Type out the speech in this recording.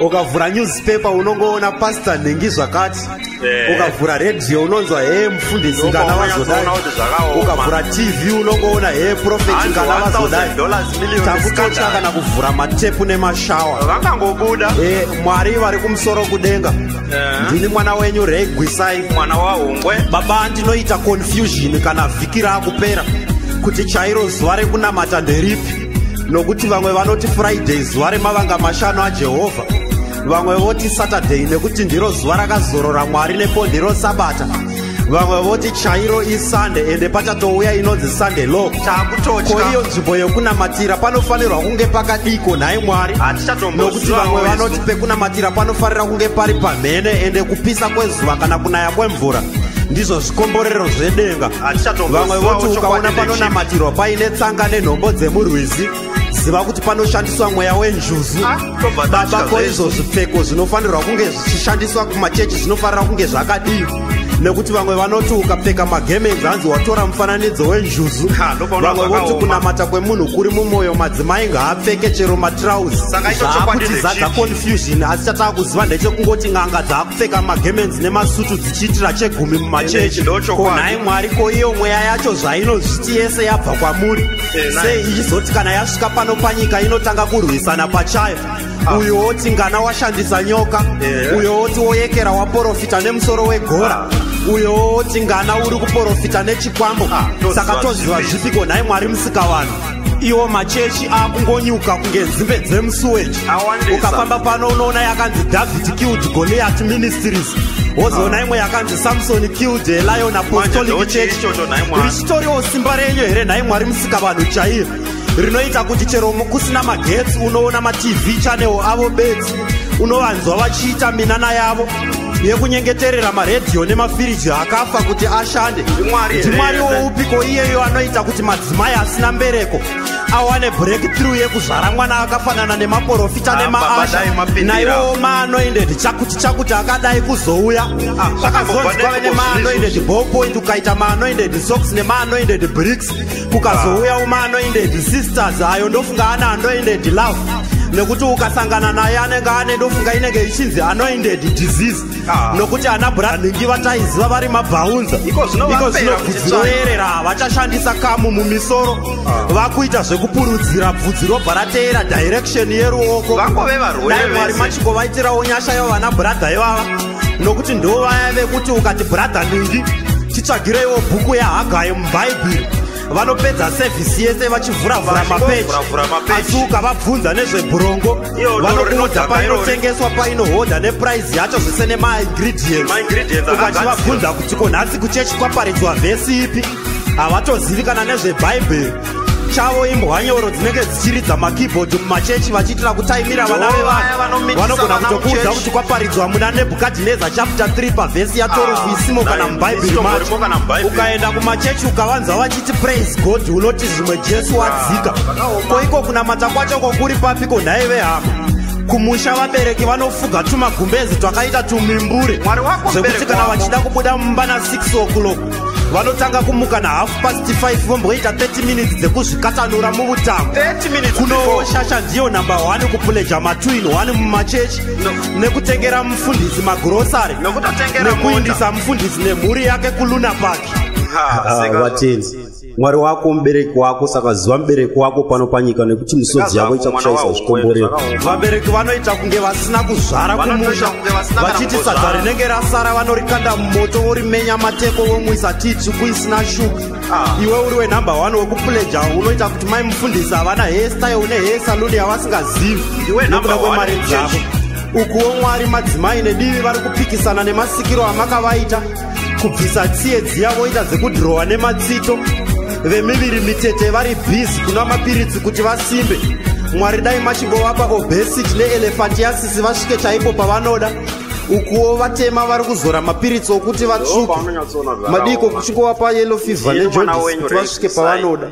ukavhura newspaper unongoona pastor nhengi zvakati eh. ukavhura redio unonzwa he mufundisi ngana vazodai ukavhura tv unongoona he profeti ngana vazodaitakutosha kana kuvhura matepu nemashawavangangobuda e, eh, mwari vari kumusoro kudenga eh. ndini yeah. mwana wenyu rei gwisai mwana wahungwe baba ndinoita confusion kana vhiki raakupera kuti chairo zuva rekunamata nderipi nokuti vamwe vanoti friday zuva remavanga mashanu ajehovha vamwe voti saturday nekuti ndiro zuva rakazorora mwari nepo ndiro sabata vamwe voti chairo isande ende pachatouya inonzi sunday law takutoko iyo nzvimbo yokunamatira panofanirwa kunge pakadiko nhaye mwari nokuti vamwe vanoti pekunamatira panofanira kunge pari pamhene ende kupisa kwezuva kana kunaya kwemvura ndizvo zvikomborero zvedenga vamwe voti ukaona panonamatirwa paine tsanga nenhombo dzemurwizi ziva kuti panoshandiswa mweya wenjuzu baba ko izvo zvipfeko zvinofanirwa kunge zvichishandiswa kumachechi zvinofanira kunge zvakadii nekuti vamwe vanoti ukapfeka mageme enzanzi watora mufananidzo wenjuzu vamwe voti kunamata kwemunhu kuri mumwoyo madzimai ngaapfeke chero matrausi zvaakutiza dzaconfusion asi chataa kuziva ndechekungoti ng'anga dzaakupfeka magemens nemasutu dzichiitira chegumi mumachechi konhai mwari ko iyo mweya yacho zvainozviti yese yabva kwamuri sei ichizoti kana yasvika pano panyika inotanga kurwisana pachayo ah. uyowo tingana washandisa nyoka eh. uyowo tiwoyekera waprofita nemusoro wegora ah uyowo tingana uri kuprofita nechikwambo ah, saka toziva zvipiko nhaye mwari musika wanu iwo machechi akungonyuka kunge nzimbe dzemusuweji ukafamba pano unoona yakanzi david kild goliat ministries wozoona ah. imwe yakanzi samson kild lion apostolic church richitoriwo simba renyu here nhaye mwari musika vanhu chairo rinoita kuti chero kusina magetsi unoona matv chanewo avo bedzi unovanzwa vachiita minana yavo yekunyengeterera maredhiyo nemafiriji akafa kuti ashande ndimwari woupiko iyeyo anoita kuti madzimai asina mbereko awane brektrug yekuzvara mwana akafanana nemaprofita nemaasha naivowo maanoindedi chakuti chakuti akadai kuzouya ah, zvakazonzwa nemaanoinded bopoint ukaita maanoinded soks nemaanoinded briks kukazouyawo ah. maanoinded sisters ayo ndofunga ana anoinded love nekuti ukasangana naye anenge ane dofunga inenge ichinzi anoinded disease ah. nokuti ana brandingi vataiziva vari mabvaunza iko zvino kudzioerera vachashandisa kamu mumisoro ah. vakuita zvekupurudzira bvudzi robva rateera direction yeruoko dai mwari machiko vaitirawo nyasha yo vana bradha ivava nokuti ndo vaya vekuti ukati bradha ningi chitsvagireiwo bhuku yahagai mubhaibheri vanopedza sevhisi yese vachivhuravhura mapechiasi ukavabvunza nezvebhurongo vanokuudza painotengeswa painohodha nepuraizi yacho zvese nemaingridiens ukachivabvunza kuti konhasi kuchechi kwaparidzwa vhesi ipi havatozivikana nezvebhaibheri chavo imbwanyoro dzinenge dzichiri dzamakeybhodhi mumachechi vachiitira kutaimira vana vevanhu vanogona kutokuudza kuti kwaparidzwa muna nebhukadhinezar chapta 3 pavhesi yatoro ah, kuisimo kana mubhaibheri mati ukaenda kumachechi ukavanza vachiti praise god unoti zvimwe jesu ah. adzika koiko kunamata kwacho kwokuri papiko nhaye vehama kumusha vabereki vanofuga tumagumbezi twakaita tumimbure zvekuti kana vachida kubuda mumba na 6 o'clock vanotanga kumuka na half past 5 vomboita 30 minutes dzekuzvikatanura muutangokuno shasha ndiyo namba 1 kupuleja ma2 in 1 mumachechi nekutengera mufundisi magrosari nekuindisa mufundisi nemhuri yake kuluna paki ah, mwari wako mubereki wako saka ziva mubereki wako pano panyika nekuti misodzi yavo ichakushaisa zvikomborero vabereki vanoita kunge vasina kuzvara kumusha vachiti sadza rinenge rasara vanorikanda mumoto vorimenya mateko vomuisa tichuku isina shuka ah. iwe uri wenhambe 1 wekupuleja unoita kuti mai mufundisi havana hestyle nehesaluni yavasingazivi nekuda kwemari dzavo ukuwo mwari madzimai nedivi vari kupikisana nemasikiro amakavaita kubvisa tsiye dziyavoita dzekudhirowa nematsito vemiviri mitete vari bhizi kuna mapiritsi kuti vasimbe mwari dai machingovapa obesiti neerefanti yasisi vasvike chaipo pavanoda ukuwo vatema vari kuzora mapiritsi okuti vatsvuke madiko kuchingovapa yellow fever nejoiskuti vasvike pavanoda